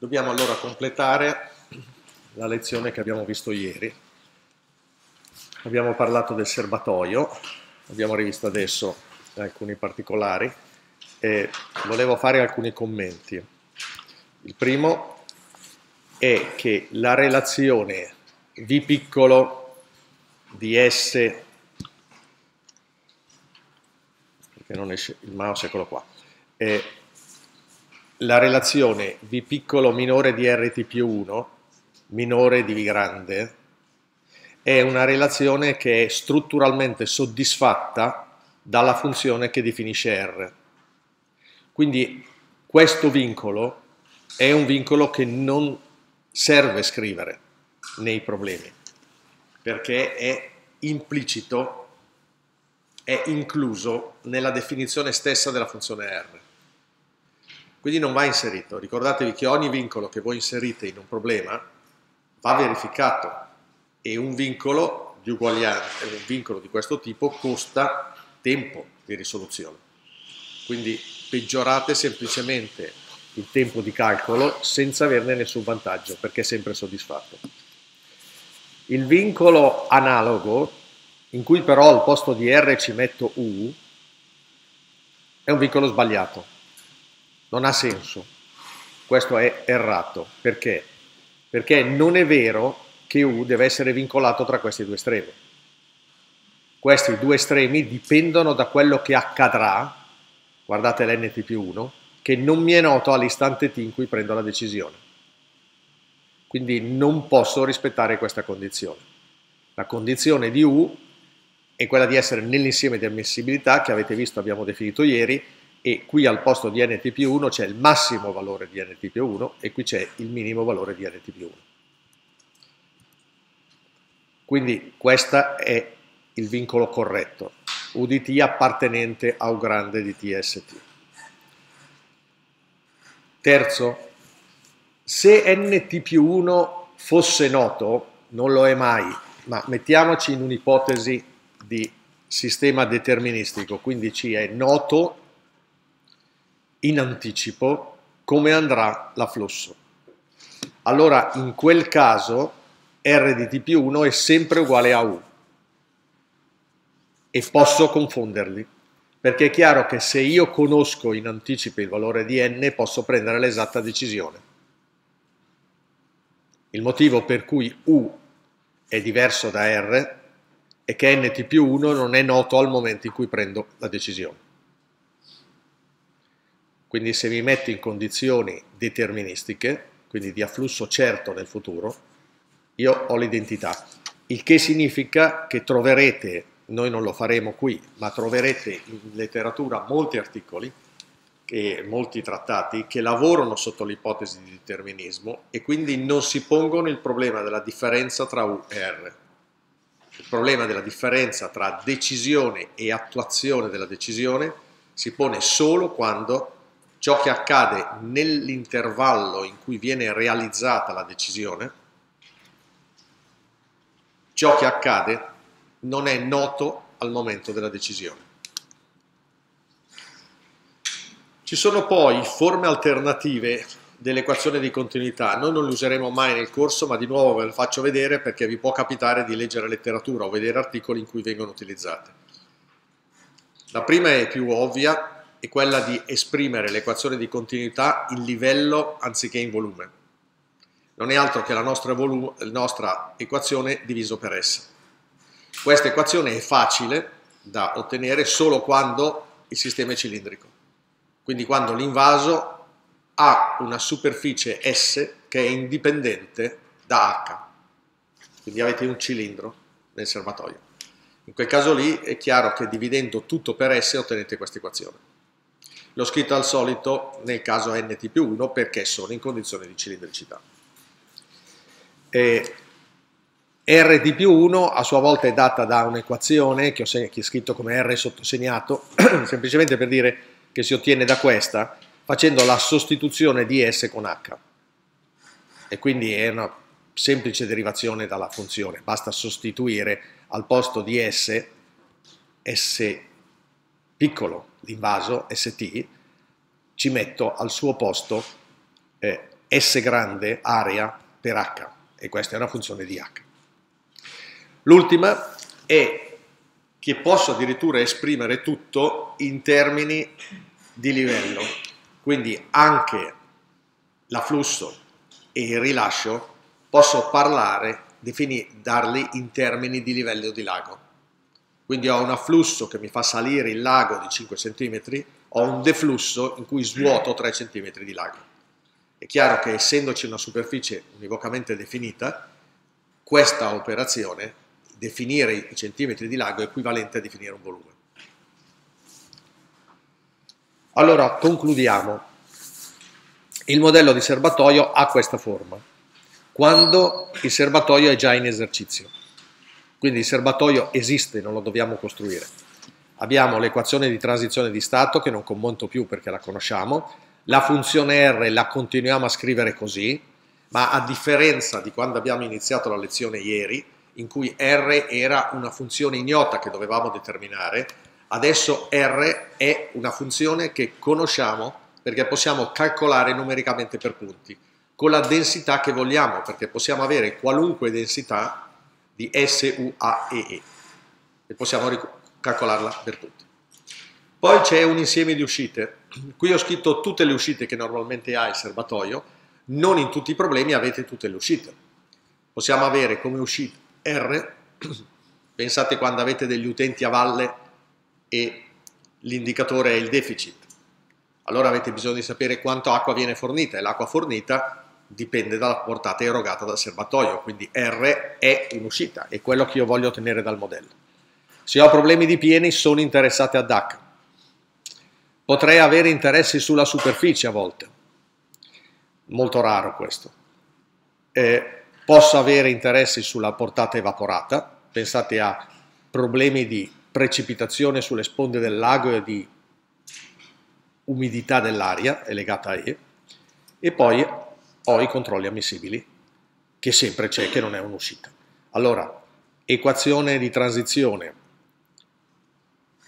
Dobbiamo allora completare la lezione che abbiamo visto ieri. Abbiamo parlato del serbatoio, abbiamo rivisto adesso alcuni particolari e volevo fare alcuni commenti. Il primo è che la relazione V piccolo di S, perché non esce il mouse, eccolo qua, la relazione V piccolo minore di RT più 1, minore di V grande, è una relazione che è strutturalmente soddisfatta dalla funzione che definisce R. Quindi questo vincolo è un vincolo che non serve scrivere nei problemi, perché è implicito, è incluso nella definizione stessa della funzione R. Quindi non va inserito. Ricordatevi che ogni vincolo che voi inserite in un problema va verificato e un vincolo di uguaglianza, un vincolo di questo tipo costa tempo di risoluzione. Quindi peggiorate semplicemente il tempo di calcolo senza averne nessun vantaggio perché è sempre soddisfatto. Il vincolo analogo, in cui però al posto di R ci metto U, è un vincolo sbagliato non ha senso. Questo è errato. Perché? Perché non è vero che U deve essere vincolato tra questi due estremi. Questi due estremi dipendono da quello che accadrà, guardate l'NT più 1, che non mi è noto all'istante T in cui prendo la decisione. Quindi non posso rispettare questa condizione. La condizione di U è quella di essere nell'insieme di ammissibilità che avete visto abbiamo definito ieri, e qui al posto di nt più 1 c'è il massimo valore di nt più 1 e qui c'è il minimo valore di nt più 1. Quindi questo è il vincolo corretto, UDT appartenente a U grande di TST. Terzo, se nt più 1 fosse noto, non lo è mai, ma mettiamoci in un'ipotesi di sistema deterministico, quindi ci è noto in anticipo come andrà l'afflusso. Allora in quel caso R di T più 1 è sempre uguale a U e posso confonderli perché è chiaro che se io conosco in anticipo il valore di n posso prendere l'esatta decisione. Il motivo per cui U è diverso da R è che nt più 1 non è noto al momento in cui prendo la decisione. Quindi se mi metto in condizioni deterministiche, quindi di afflusso certo nel futuro, io ho l'identità. Il che significa che troverete, noi non lo faremo qui, ma troverete in letteratura molti articoli e molti trattati che lavorano sotto l'ipotesi di determinismo e quindi non si pongono il problema della differenza tra U e R. Il problema della differenza tra decisione e attuazione della decisione si pone solo quando ciò che accade nell'intervallo in cui viene realizzata la decisione, ciò che accade non è noto al momento della decisione. Ci sono poi forme alternative dell'equazione di continuità, noi non le useremo mai nel corso, ma di nuovo ve le faccio vedere perché vi può capitare di leggere letteratura o vedere articoli in cui vengono utilizzate. La prima è più ovvia, è quella di esprimere l'equazione di continuità in livello anziché in volume. Non è altro che la nostra, nostra equazione diviso per S. Questa equazione è facile da ottenere solo quando il sistema è cilindrico. Quindi quando l'invaso ha una superficie S che è indipendente da H. Quindi avete un cilindro nel serbatoio. In quel caso lì è chiaro che dividendo tutto per S ottenete questa equazione. L'ho scritto al solito nel caso nt più 1 perché sono in condizione di cilindricità. E R più 1 a sua volta è data da un'equazione che ho scritto come R sottosegnato, semplicemente per dire che si ottiene da questa facendo la sostituzione di S con H. E quindi è una semplice derivazione dalla funzione, basta sostituire al posto di S, S piccolo l'invaso ST, ci metto al suo posto eh, S grande area per H e questa è una funzione di H. L'ultima è che posso addirittura esprimere tutto in termini di livello, quindi anche l'afflusso e il rilascio posso parlare, darli in termini di livello di lago. Quindi ho un afflusso che mi fa salire il lago di 5 cm, ho un deflusso in cui svuoto 3 cm di lago. È chiaro che essendoci una superficie univocamente definita, questa operazione, definire i centimetri di lago, è equivalente a definire un volume. Allora, concludiamo. Il modello di serbatoio ha questa forma, quando il serbatoio è già in esercizio. Quindi il serbatoio esiste, non lo dobbiamo costruire. Abbiamo l'equazione di transizione di stato, che non commento più perché la conosciamo, la funzione R la continuiamo a scrivere così, ma a differenza di quando abbiamo iniziato la lezione ieri, in cui R era una funzione ignota che dovevamo determinare, adesso R è una funzione che conosciamo perché possiamo calcolare numericamente per punti, con la densità che vogliamo, perché possiamo avere qualunque densità di S, U, A e E, e possiamo calcolarla per tutti. Poi c'è un insieme di uscite. Qui ho scritto tutte le uscite che normalmente ha il serbatoio, non in tutti i problemi avete tutte le uscite. Possiamo avere come uscita R, pensate quando avete degli utenti a valle e l'indicatore è il deficit. Allora avete bisogno di sapere quanto acqua viene fornita e l'acqua fornita dipende dalla portata erogata dal serbatoio, quindi R è un'uscita, è quello che io voglio ottenere dal modello. Se ho problemi di pieni sono interessati ad H, Potrei avere interessi sulla superficie a volte, molto raro questo. Eh, posso avere interessi sulla portata evaporata, pensate a problemi di precipitazione sulle sponde del lago e di umidità dell'aria, è legata a E, e poi ho i controlli ammissibili, che sempre c'è, che non è un'uscita. Allora, equazione di transizione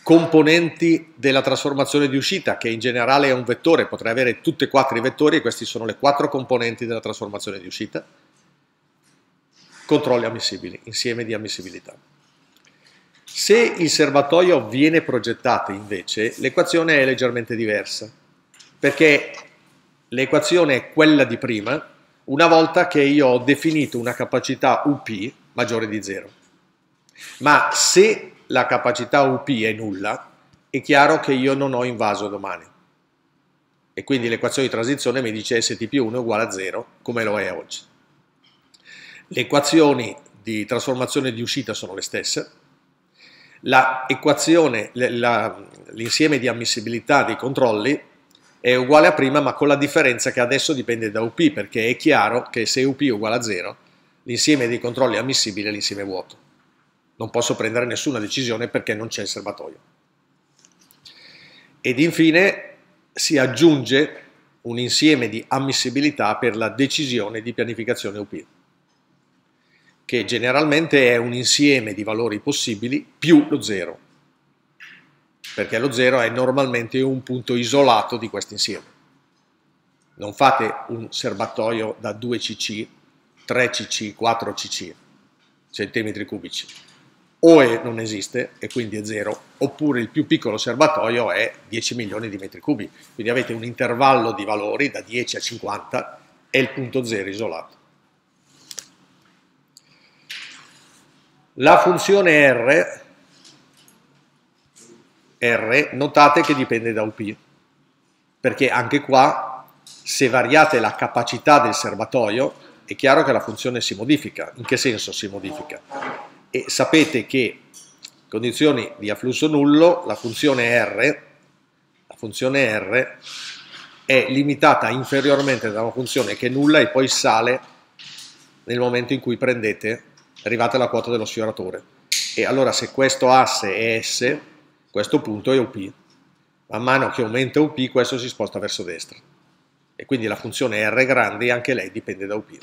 componenti della trasformazione di uscita, che in generale è un vettore, potrei avere tutti e quattro i vettori, e questi sono le quattro componenti della trasformazione di uscita, controlli ammissibili, insieme di ammissibilità. Se il serbatoio viene progettato invece, l'equazione è leggermente diversa, perché l'equazione è quella di prima, una volta che io ho definito una capacità UP maggiore di 0. Ma se la capacità UP è nulla, è chiaro che io non ho invaso domani. E quindi l'equazione di transizione mi dice ST più 1 è uguale a 0, come lo è oggi. Le equazioni di trasformazione di uscita sono le stesse. L'insieme di ammissibilità dei controlli è uguale a prima, ma con la differenza che adesso dipende da UP, perché è chiaro che se UP è uguale a 0, l'insieme dei controlli è l'insieme vuoto non posso prendere nessuna decisione perché non c'è il serbatoio. Ed infine si aggiunge un insieme di ammissibilità per la decisione di pianificazione UP, che generalmente è un insieme di valori possibili più lo zero, perché lo zero è normalmente un punto isolato di questo insieme. Non fate un serbatoio da 2 cc, 3 cc, 4 cc, centimetri cubici o è, non esiste e quindi è zero, oppure il più piccolo serbatoio è 10 milioni di metri cubi, quindi avete un intervallo di valori da 10 a 50 e il punto zero isolato. La funzione R, R, notate che dipende da UP, perché anche qua se variate la capacità del serbatoio è chiaro che la funzione si modifica. In che senso si modifica? e sapete che condizioni di afflusso nullo la funzione R, la funzione R è limitata inferiormente da una funzione che è nulla e poi sale nel momento in cui prendete, arrivate alla quota dello sfioratore. E allora se questo asse è S, questo punto è UP. Man mano che aumenta UP questo si sposta verso destra. E quindi la funzione R grande anche lei dipende da UP.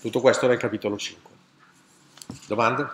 Tutto questo nel capitolo 5. Domande?